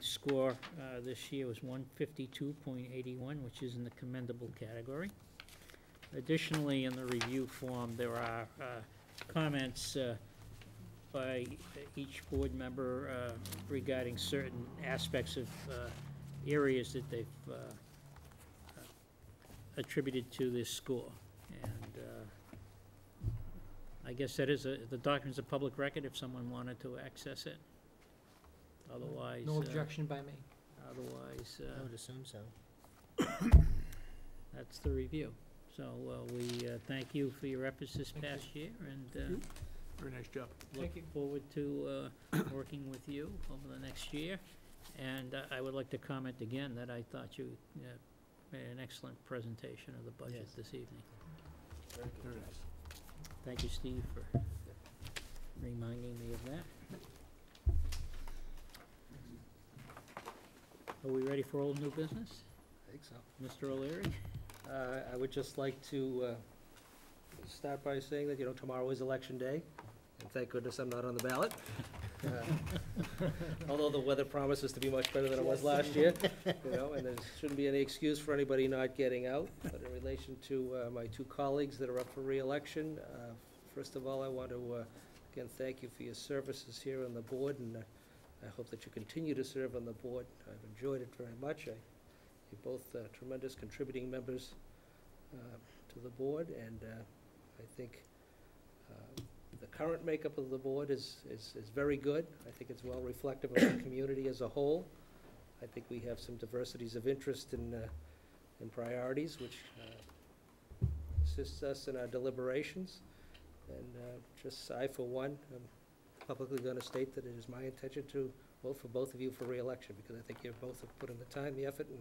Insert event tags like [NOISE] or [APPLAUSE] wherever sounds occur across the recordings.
score uh, this year was 152.81, which is in the commendable category. Additionally, in the review form, there are uh, comments uh, by each board member regarding certain aspects of areas that they've attributed to this score. And I guess that is, the document's a public record if someone wanted to access it. Otherwise. No uh, objection by me. Otherwise, I uh, would assume so. [COUGHS] that's the review. So uh, we uh, thank you for your efforts this Thank you. past year and uh, Very nice job. look Thank you. forward to uh, [COUGHS] working with you over the next year. And uh, I would like to comment again that I thought you uh, made an excellent presentation of the budget Yes. this evening. Very nice. Thank you, Steve, for reminding me of that. Are we ready for old new business? I think so. Mr. O'Leary? Uh, I would just like to uh, start by saying that, you know, tomorrow is Election Day, and thank goodness I'm not on the ballot. Uh, Although the weather promises to be much better than it was last year, you know, and there shouldn't be any excuse for anybody not getting out. But in relation to uh, my two colleagues that are up for reelection, uh, first of all, I want to, uh, again, thank you for your services here on the board, and uh, I hope that you continue to serve on the board. I've enjoyed it very much. I you're both uh, tremendous contributing members uh, to the board, and uh, I think uh, the current makeup of the board is, is, is very good. I think it's well reflective of the [COUGHS] community as a whole. I think we have some diversities of interest and, uh, and priorities, which uh, assists us in our deliberations. And uh, just, I, for one, am publicly going to state that it is my intention to vote for both of you for reelection, because I think you both have put in the time, the effort, and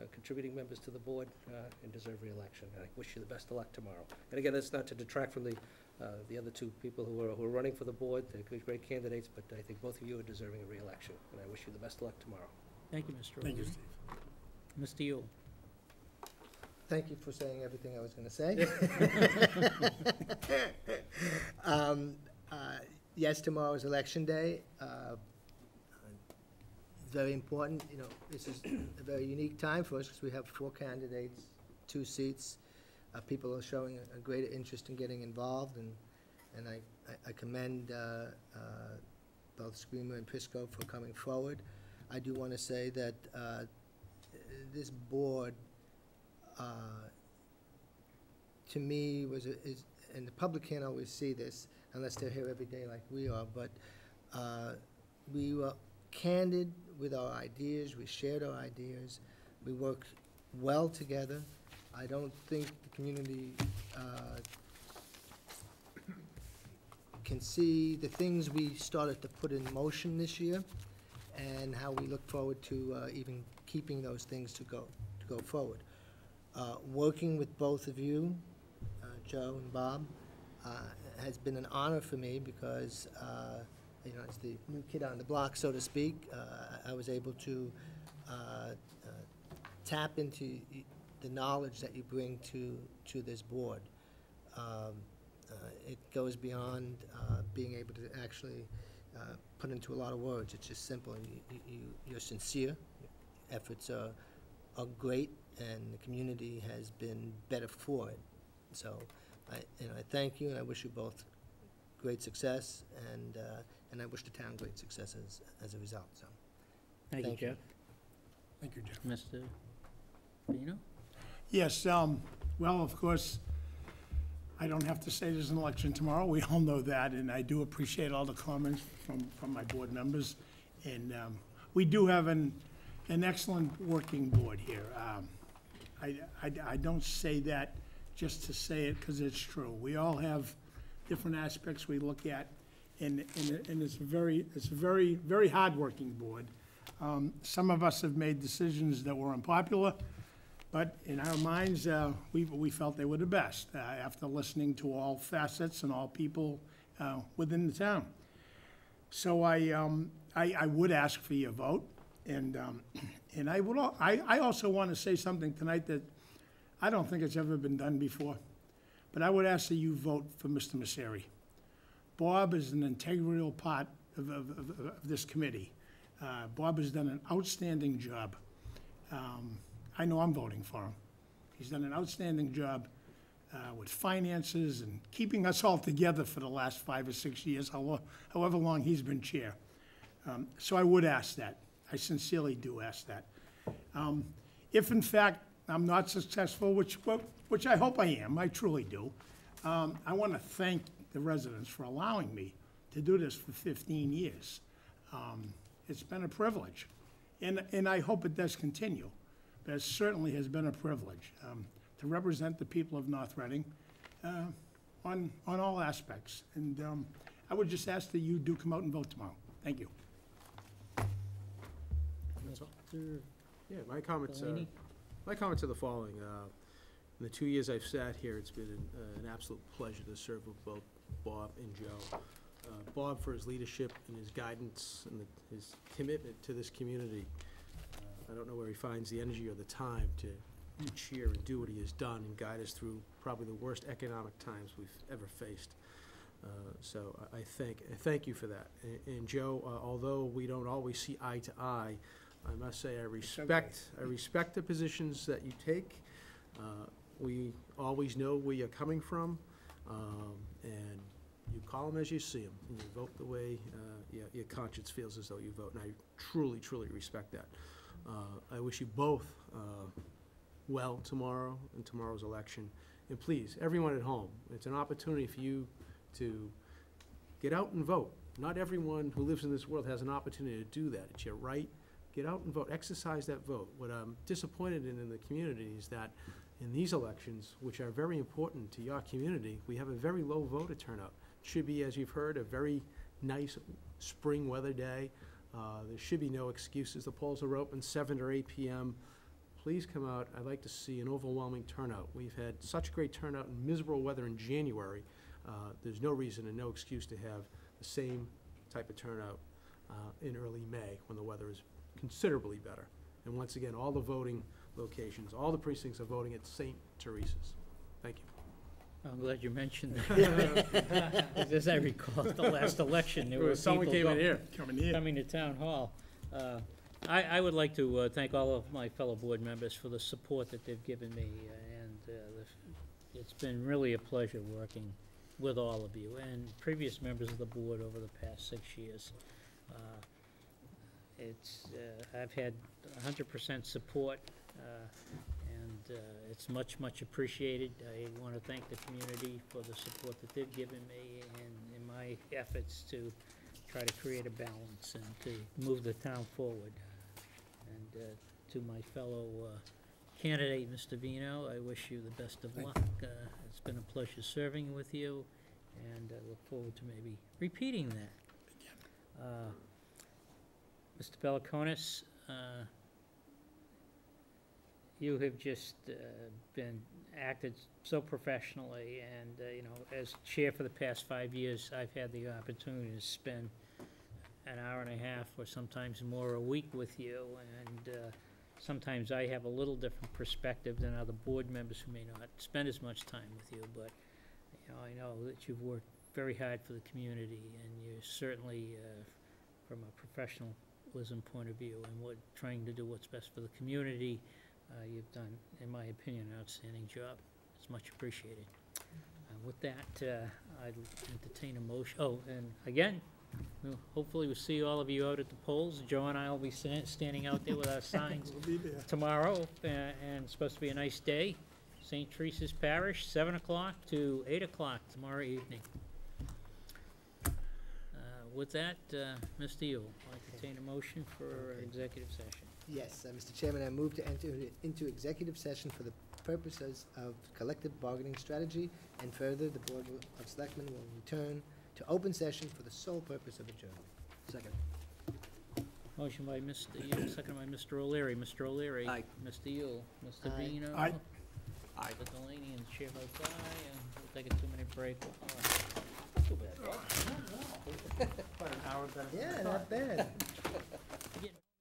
uh, contributing members to the board uh, and deserve reelection. And I wish you the best of luck tomorrow. And again, that's not to detract from the, uh, the other two people who are, who are running for the board. They're great candidates, but I think both of you are deserving of reelection. And I wish you the best of luck tomorrow. Thank you, Mr. Thank you, Steve. Mr. Yule? Thank you for saying everything I was gonna say. [LAUGHS] [LAUGHS] Um, uh, Yes, tomorrow is election day. Uh, Very important, you know, this is a very unique time for us, because we have four candidates, two seats. Uh, People are showing a- a great interest in getting involved, and, and I, I- I commend uh, uh, both Screamer and Prisco for coming forward. I do want to say that uh, this board, uh, to me, was, a- is, and the public can't always see this unless they're here every day like we are, but uh, we were candid with our ideas, we shared our ideas, we worked well together. I don't think the community uh, can see the things we started to put in motion this year and how we look forward to uh, even keeping those things to go, to go forward. Uh, Working with both of you, Joe and Bob, uh, has been an honor for me because, uh, you know, as the new kid on the block, so to speak, uh, I was able to tap into the knowledge that you bring to, to this board. Um, uh, It goes beyond uh, being able to actually uh, put into a lot of words. It's just simple. You- you- You're sincere, efforts are, are great, and the community has been better for it. So I, you know, I thank you, and I wish you both great success, and, uh, and I wish the town great success as, as a result, so. Thank you, Thank you. Jeff. Thank you, Jeff. Mr. Vino? Yes, um, well, of course, I don't have to say there's an election tomorrow. We all know that, and I do appreciate all the comments from, from my board members. And, um, we do have an, an excellent working board here. Um, I, I, I don't say that just to say it, because it's true. We all have different aspects we look at, and, and, and it's a very, it's a very, very hardworking board. Um, some of us have made decisions that were unpopular, but in our minds, uh, we, we felt they were the best, uh, after listening to all facets and all people uh, within the town. So I, um, I, I would ask for your vote, and, um, [CLEARS THROAT] and I would, al- I, I also want to say something tonight that I don't think it's ever been done before, but I would ask that you vote for Mr. Mauceri. Bob is an integral part of, of, of, of this committee. Uh, Bob has done an outstanding job. Um, I know I'm voting for him. He's done an outstanding job uh, with finances and keeping us all together for the last five or six years, how- however long he's been chair. Um, So I would ask that. I sincerely do ask that. Um, If in fact I'm not successful, which, which I hope I am, I truly do, um, I want to thank the residents for allowing me to do this for 15 years. Um, It's been a privilege, and, and I hope it does continue. But it certainly has been a privilege um, to represent the people of North Reading uh, on, on all aspects. And um, I would just ask that you do come out and vote tomorrow. Thank you. That's all. Yeah, my comments, Delaney? My comments are the following. Uh, In the two years I've sat here, it's been an uh, an absolute pleasure to serve with both Bob and Joe. Uh, Bob for his leadership and his guidance and the- his commitment to this community. Uh, I don't know where he finds the energy or the time to each year and do what he has done and guide us through probably the worst economic times we've ever faced. Uh, So I- I thank, I thank you for that. A- And Joe, uh, although we don't always see eye to eye, I must say I respect, I respect the positions that you take. Uh, We always know where you're coming from, um, and you call them as you see them, and you vote the way uh, your your conscience feels as though you vote, and I truly, truly respect that. Uh, I wish you both uh, well tomorrow and tomorrow's election. And please, everyone at home, it's an opportunity for you to get out and vote. Not everyone who lives in this world has an opportunity to do that. It's your right. Get out and vote. Exercise that vote. What I'm disappointed in in the community is that in these elections, which are very important to your community, we have a very low voter turnout. It Should be, as you've heard, a very nice spring weather day. Uh, There should be no excuses. The polls are open seven or eight PM. Please come out. I'd like to see an overwhelming turnout. We've had such great turnout in miserable weather in January. Uh, There's no reason and no excuse to have the same type of turnout uh, in early May, when the weather is considerably better. And once again, all the voting locations, all the precincts are voting at St. Teresa's. Thank you. I'm glad you mentioned [LAUGHS] that. [LAUGHS] As I recall, at the last election, there were Someone people came in go- here. Coming here. coming to town hall. Uh, I, I would like to uh, thank all of my fellow board members for the support that they've given me, uh, and uh, the- it's been really a pleasure working with all of you and previous members of the board over the past six years. Uh, It's, uh, I've had hundred percent support, uh, and uh, it's much, much appreciated. I want to thank the community for the support that they've given me and in my efforts to try to create a balance and to move the town forward. And uh, to my fellow uh, candidate, Mr. Vino, I wish you the best of luck. Uh, It's been a pleasure serving with you, and I look forward to maybe repeating that. Uh, Mr. Balukonis, uh, you have just uh, been, acted so professionally, and, uh, you know, as chair for the past five years, I've had the opportunity to spend an hour and a half or sometimes more a week with you, and uh, sometimes I have a little different perspective than other board members who may not spend as much time with you, but, you know, I know that you've worked very hard for the community, and you're certainly, uh, from a professionalism point of view, and what, trying to do what's best for the community, uh, you've done, in my opinion, an outstanding job. It's much appreciated. Uh, With that, uh, I'd entertain a motion, oh, and again, we'll- hopefully we'll see all of you out at the polls. Joe and I will be sta- standing out there with our [LAUGHS] signs We'll tomorrow, uh, and it's supposed to be a nice day. St. Teresa's Parish, seven o'clock to eight o'clock tomorrow evening. Uh, With that, uh, Mr. Yule, entertain a motion for executive session. Yes, uh, Mr. Chairman, I move to enter into executive session for the purposes of collective bargaining strategy, and further, the Board of Selectmen will return to open session for the sole purpose of adjournment. Second. Motion by Mr. Yule, second by Mr. O'Leary. Mr. O'Leary. Aye. Mr. Yule. Mr. Aye. Vino. Aye. Aye. Mr. Delaney, and the chair votes aye, and we'll take a two-minute break. Too bad, [LAUGHS] Bob. Yeah, not bad. [LAUGHS]